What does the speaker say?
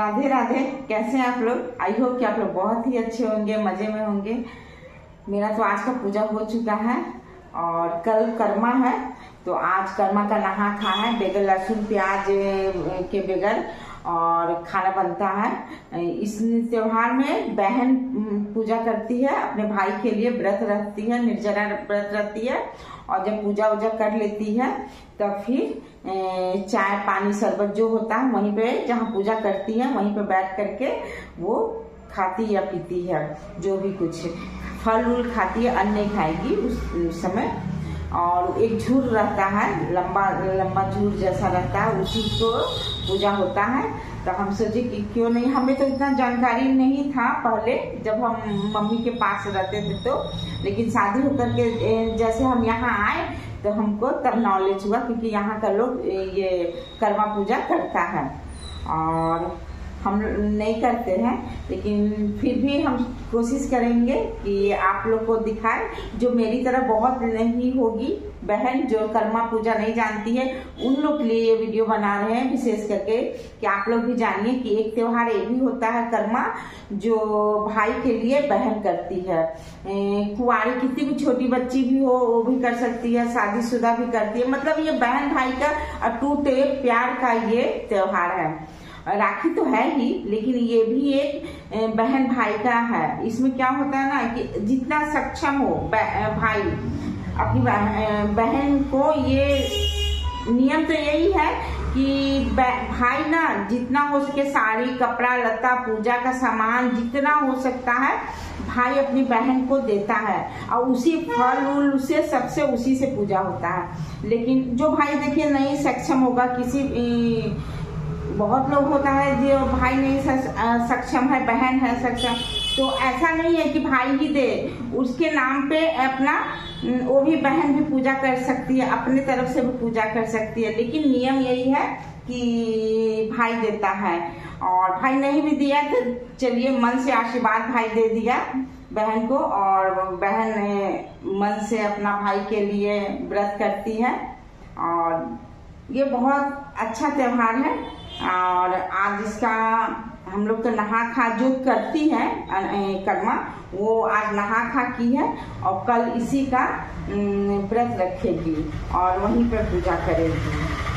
राधे राधे, कैसे हैं आप लोग? आई होप कि आप लोग बहुत ही अच्छे होंगे, मज़े में होंगे। मेरा तो आज का पूजा हो चुका है और कल कर्मा है तो आज कर्मा का नहा खा है, बेगर लहसुन प्याज के बगैर। और खाना बनता है। इस त्योहार में बहन पूजा करती है, अपने भाई के लिए व्रत रखती है निर्जरा व्रत रखती है और जब पूजा वूजा कर लेती है, तब फिर चाय पानी शरबत जो होता है, वहीं पे जहाँ पूजा करती है, वहीं पे बैठ करके वो खाती या पीती है, जो भी कुछ फल उल खाती है, अन्न नहीं खाएगी, उस समय और एक झूर रहता है, लंबा लंबा झूर जैसा रहता है, उसी को पूजा होता है। तो हम सोचे कि क्यों नहीं? हमें तो इतना जानकारी नहीं था पहले, जब हम मम्मी के पास रहते थे तो। लेकिन शादी होकर के जैसे हम यहाँ आए तो हमको तब नॉलेज हुआ, क्योंकि यहाँ का लोग ये कर्मा पूजा करता है। और हम नहीं करते हैं, लेकिन फिर भी हम कोशिश करेंगे कि आप लोग को दिखाए, जो मेरी तरह बहुत नहीं होगी, बहन जो कर्मा पूजा नहीं जानती है, उन लोग के लिए ये वीडियो बना रहे हैं, विशेष करके कि आप लोग भी जानिए कि एक त्योहार ये भी होता है कर्मा, जो भाई के लिए बहन करती है। कुआरी कितनी भी छोटी बच्ची भी हो, वो भी कर सकती है, शादीशुदा भी करती है। मतलब ये बहन भाई का अटूट प्यार का ये त्योहार है। राखी तो है ही, लेकिन ये भी एक बहन भाई का है। इसमें क्या होता है ना कि जितना सक्षम हो भाई, अपनी बहन को ये नियम तो यही है कि भाई ना, जितना हो सके साड़ी, कपड़ा लता पूजा का सामान, जितना हो सकता है, भाई अपनी बहन को देता है। और उसी फल, उल, उसे, सबसे उसी से पूजा होता है। लेकिन जो भाई देखिए नहीं सक्षम होगा, किसी बहुत लोग होता है जो भाई नहीं सक्षम है, बहन है, सक्षम। तो ऐसा नहीं है कि भाई ही दे। उसके नाम पे अपना वो भी बहन भी पूजा कर सकती है, अपने तरफ़ से भी पूजा कर सकती है। लेकिन नियम यही है कि भाई देता है। और भाई नहीं भी दिया तो चलिए मन से आशीर्वाद भाई दे दिया बहन को, और बहन मन से अपना भाई के लिए व्रत करती है। और ये बहुत अच्छा त्योहार है। और आज इसका हम लोग तो नहा खा जो करती है कर्मा, वो आज नहा खा की है और कल इसी का व्रत रखेगी और वहीं पर पूजा करेगी।